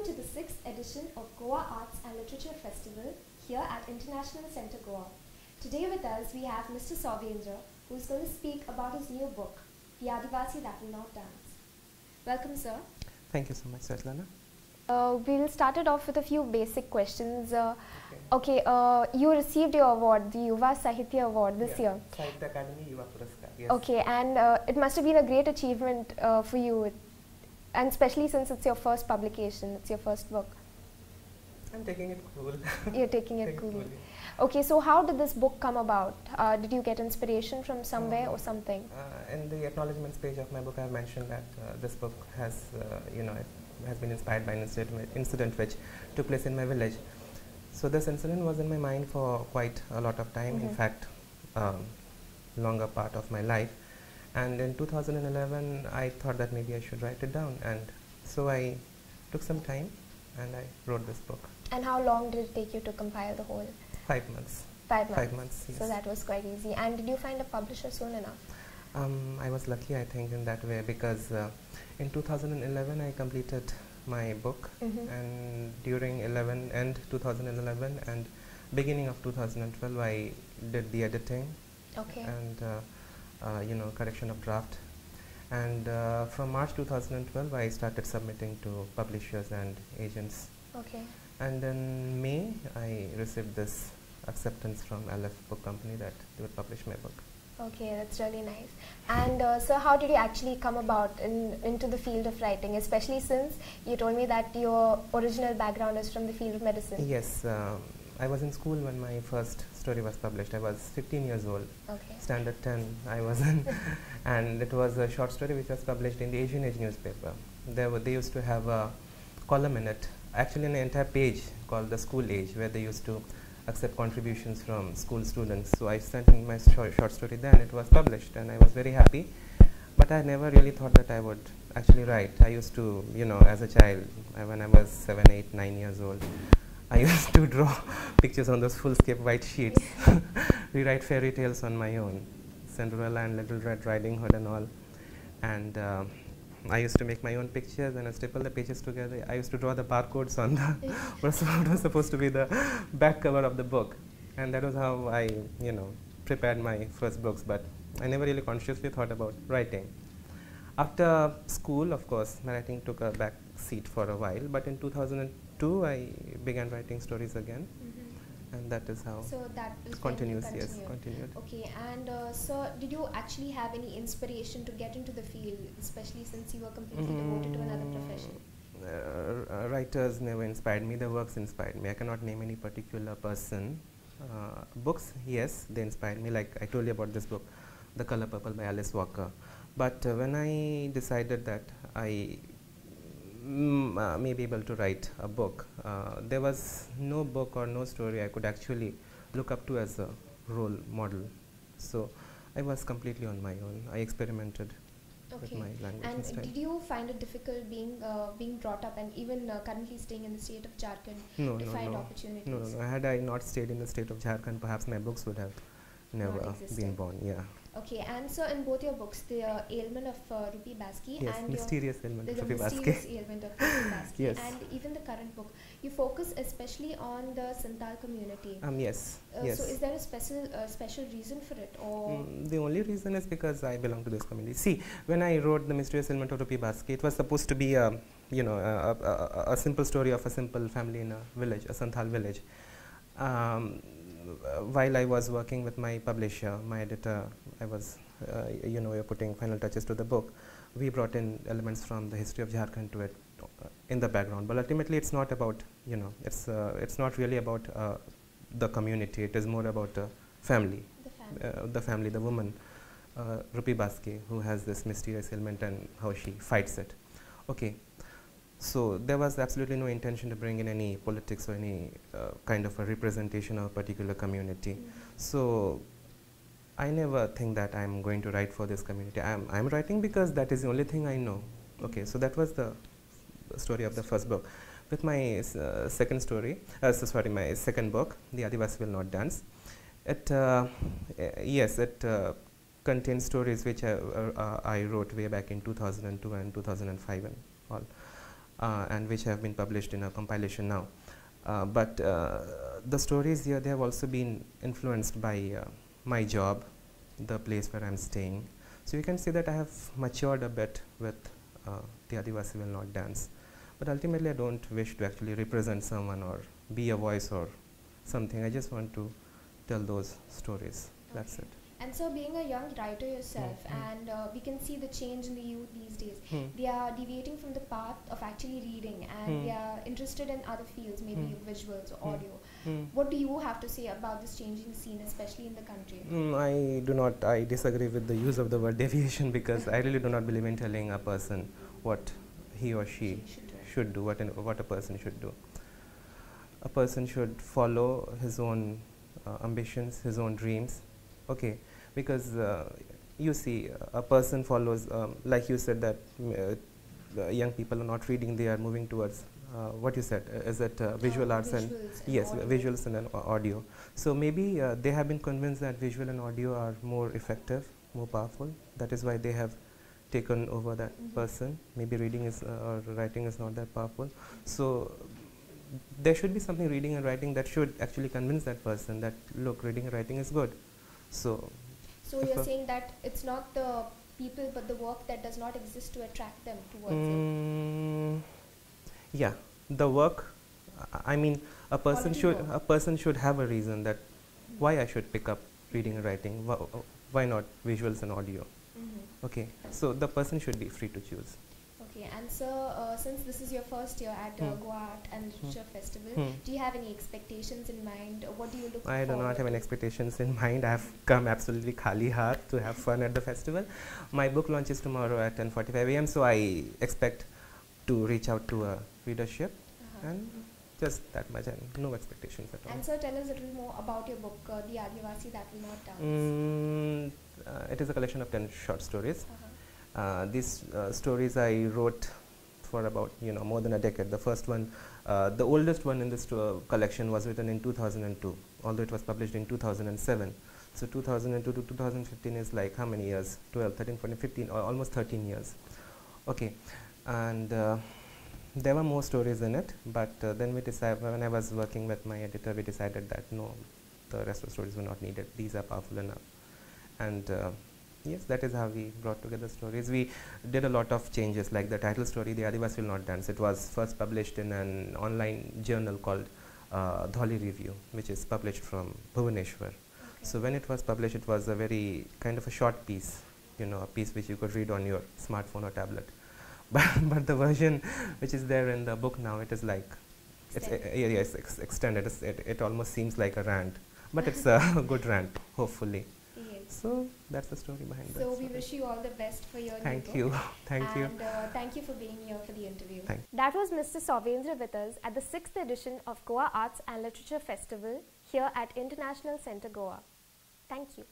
Welcome to the sixth edition of Goa Arts and Literature Festival here at International Centre Goa. Today with us we have Mr. Sowvendra who is going to speak about his new book, The Adivasi That Will Not Dance. Welcome sir. Thank you so much, Svetlana. Uh, we'll start it off with a few basic questions. Uh, okay, uh, you received your award, the Yuva Sahitya Award this Yeah. year. Sahitya Akademi Yuva Puraskar. Yes. Okay, and uh, it must have been a great achievement uh, for you, and especially since it's your first publication, it's your first book. I'm taking it cool. You're taking it coolly. Okay, so how did this book come about? Uh, did you get inspiration from somewhere or Um, something? Uh, in the acknowledgements page of my book, I have mentioned that uh, this book has, uh, you know, it has been inspired by an incident, incident which took place in my village. So this incident was in my mind for quite a lot of time. In Mhm. fact, um, longer part of my life. And in 2011, I thought that maybe I should write it down, and so I took some time, and I wrote this book. And how long did it take you to compile the whole? Five months. Five months. Five months. Yes. So that was quite easy. And did you find a publisher soon enough? Um, I was lucky, I think, in that way because uh, in 2011 I completed my book, Mhm. and during 11 end 2011 and beginning of 2012 I did the editing Okay. and uh, you know correction of draft. And uh, from March 2012 I started submitting to publishers and agents. okay. And in May I received this acceptance from Aleph Book Company that they would publish my book. Okay, that's really nice. And uh, so, how did you actually come about in, into the field of writing, especially since you told me that your original background is from the field of medicine? Yes, um, I was in school when my first story was published. I was 15 years old, Okay. standard 10 I was in, and it was a short story which was published in the Asian Age newspaper. There were, they used to have a column in it, actually an entire page called the School Age, where they used to accept contributions from school students. So I sent in my short, short story then, it was published, and I was very happy. But I never really thought that I would actually write. I used to, you know, as a child, uh, when I was 7, 8, 9 years old, I used to draw pictures on those full-scape white sheets, rewrite fairy tales on my own, Cinderella and Little Red Riding Hood and all. And uh, I used to make my own pictures and I staple the pages together. I used to draw the barcodes on the what was- supposed to be the back cover of the book, and that was how I, you know, prepared my first books. But I never really consciously thought about writing. After school, of course, my writing took a back seat for a while. But in 2002, I began writing stories again, Mhm. and that is how So that was when continues. Yes, continued. Okay, and uh, so did you actually have any inspiration to get into the field, especially since you were completely devoted to another profession? Mm, uh, uh, writers never inspired me, their works inspired me. I cannot name any particular person. Uh, books, yes, they inspired me. Like I told you about this book, The Color Purple by Alice Walker. But uh, when I decided that I mm, uh, may be able to write a book, uh, there was no book or no story I could actually look up to as a role model. So I was completely on my own. I experimented with Okay. my language and And style. did you find it difficult being uh, being brought up and even uh, currently staying in the state of Jharkhand No, to no, find no. opportunities? No, no, no. Had I not stayed in the state of Jharkhand, perhaps my books would have never been born. Yeah. Okay, and so in both your books, the uh, ailment of uh, Rupi Baskey Yes, and mysterious of the Rupi mysterious ailment of Rupi Baskey, Yes. and even the current book, you focus especially on the Santal community. Um, yes, Uh, yes. So is there a special uh, special reason for it, or Mm, the only reason is because I belong to this community. See, when I wrote the mysterious element of Rupi Baskey, it was supposed to be a, you know, a, a, a, a simple story of a simple family in a village, a Santal village. Um, while I was working with my publisher, my editor, I was, uh, you know, putting final touches to the book. We brought in elements from the history of Jharkhand to it uh, in the background. But ultimately, it's not about, you know, it's uh, it's not really about uh, the community. It is more about a family the family? uh, the family, the woman, uh, Rupi Baskey, who has this mysterious ailment and how she fights it. Okay, so there was absolutely no intention to bring in any politics or any uh, kind of a representation of a particular community. Mhm. So I never think that I'm going to write for this community. I'm, I'm writing because that is the only thing I know. Okay, so that was the story of the first book. With my uh, second story, uh, so sorry, my second book, The Adivasi Will Not Dance, it, uh, uh, yes, it uh, contains stories which I, uh, I wrote way back in 2002 and 2005 and all. Uh, and which have been published in a compilation now. Uh, but uh, the stories here, they have also been influenced by my job, the place where I'm staying. So you can see that I have matured a bit with the Adivasi will not dance. But ultimately, I don't wish to actually represent someone or be a voice or something. I just want to tell those stories. That's it. And so, being a young writer yourself, Mm, mm. and uh, we can see the change in the youth these days. Hmm. They are deviating from the path of actually reading, and Hmm. they are interested in other fields, maybe Hmm. visuals or Hmm. audio. What do you have to say about this changing scene, especially in the country? Mm, I do not, I disagree with the use of the word deviation because I really do not believe in telling a person what he or she She should do. should do, what, an, what a person should do. A person should follow his own uh, ambitions, his own dreams. Okay, because uh, you see, a person follows, um, like you said, that mm, uh, the young people are not reading, they are moving towards uh, what you said, uh, is it uh, visual Uh, arts and visuals Yes, audio. visuals and an audio. So maybe uh, they have been convinced that visual and audio are more effective, more powerful. That is why they have taken over that Mhm. person. Maybe reading is uh, or writing is not that powerful. So there should be something reading and writing that should actually convince that person that look, reading and writing is good. So So you're a- saying that it's not the people, but the work that does not exist to attract them towards it. Mm, yeah, the work. I- mean, a person Quality should work. a person should have a reason that why I should pick up reading and writing. Wh- Why not visuals and audio? Mhm. Okay, so the person should be free to choose. Okay, and so uh, since this is your first year at uh, Hmm. Goa Art and Literature Festival, Hmm. do you have any expectations in mind? What do you look I do not have any expectations in mind. I have come absolutely khali heart to have fun at the festival. My book launches tomorrow at 10:45 a.m. So I expect to reach out to a readership Uh-huh. and just that much, and no expectations at all. And so tell us a little more about your book, uh, The Adivasi That Will Not Dance. Mm, uh, it is a collection of 10 short stories. Uh, these uh, stories I wrote for about you know more than a decade. The first one, uh, the oldest one in this collection was written in 2002, although it was published in 2007. So 2002 to 2015 is like how many years? 12, 13, 14, 15, or almost 13 years. Okay, and uh, there were more stories in it, but uh, then we decided when I was working with my editor, we decided that no, the rest of the stories were not needed. These are powerful enough, and. Uh, Yes, that is how we brought together stories. We did a lot of changes, like the title story, The Adivasi Will Not Dance. It was first published in an online journal called uh, Dhauli Review, which is published from Bhubaneswar. Okay. So when it was published, it was a very kind of a short piece, you know, a piece which you could read on your smartphone or tablet. But, but the version which is there in the book now, it is like, it's, uh, Extended. yeah, yeah, it's ex- extended. It's, it, it almost seems like a rant, but it's a good rant, hopefully. Yes. So that's the story behind that. So we story. wish you all the best for your new Thank book. you. Thank you. and uh, thank you for being here for the interview. Thank- That was Mr. Sowvendra with us at the 6th edition of Goa Arts and Literature Festival here at International Centre Goa. Thank you.